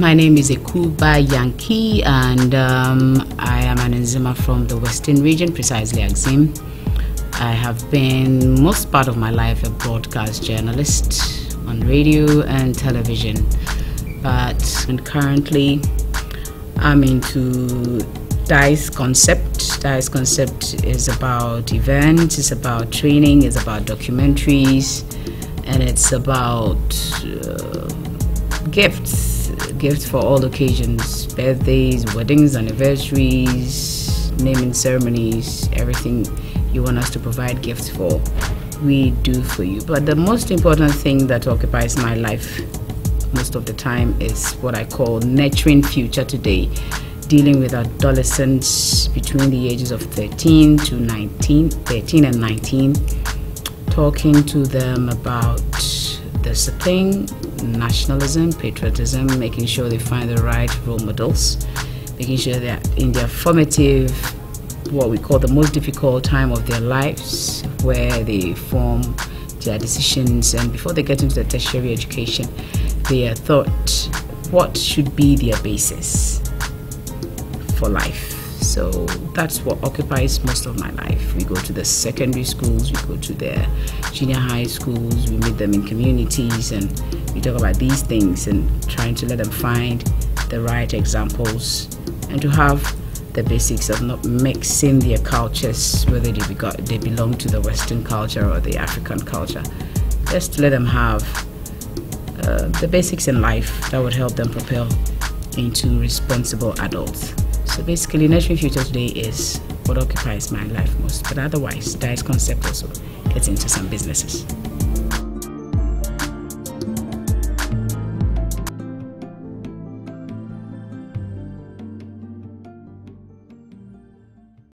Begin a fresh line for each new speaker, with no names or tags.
My name is Ekuba Yankey, and um, I am an Nzima from the Western region, precisely Axim. I have been most part of my life a broadcast journalist on radio and television, but and currently I'm into DICE concept. DICE concept is about events, it's about training, it's about documentaries, and it's about uh, gifts. Gifts for all occasions birthdays, weddings, anniversaries, naming ceremonies, everything you want us to provide gifts for, we do for you. But the most important thing that occupies my life most of the time is what I call nurturing future today dealing with adolescents between the ages of 13 to 19, 13 and 19, talking to them about discipline, nationalism, patriotism, making sure they find the right role models, making sure that in their formative, what we call the most difficult time of their lives, where they form their decisions and before they get into the tertiary education, they are taught what should be their basis for life. So that's what occupies most of my life. We go to the secondary schools, we go to the junior high schools, we meet them in communities, and we talk about these things and trying to let them find the right examples and to have the basics of not mixing their cultures, whether they, they belong to the Western culture or the African culture. Just to let them have uh, the basics in life that would help them propel into responsible adults. So basically, Nurturing Future today is what occupies my life most. But otherwise, DICE concept also gets into some businesses.